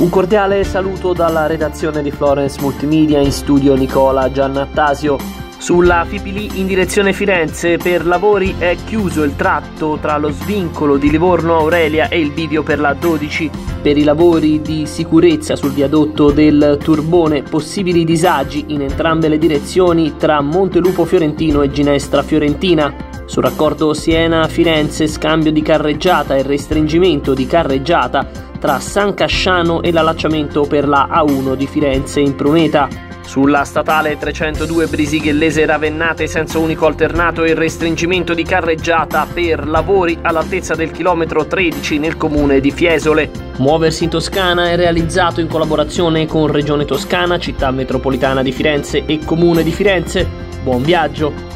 Un cordiale saluto dalla redazione di Florence Multimedia in studio Nicola Giannattasio. Sulla Fipili in direzione Firenze per lavori è chiuso il tratto tra lo svincolo di Livorno Aurelia e il bivio per la 12. Per i lavori di sicurezza sul viadotto del Turbone possibili disagi in entrambe le direzioni tra Montelupo Fiorentino e Ginestra Fiorentina. Sul raccordo Siena-Firenze scambio di carreggiata e restringimento di carreggiata tra San Casciano e l'allacciamento per la A1 di Firenze in Pruneta. Sulla statale 302 Brisighellese Ravennate senso unico alternato e restringimento di carreggiata per lavori all'altezza del chilometro 13 nel comune di Fiesole. Muoversi in Toscana è realizzato in collaborazione con Regione Toscana, Città Metropolitana di Firenze e Comune di Firenze. Buon viaggio!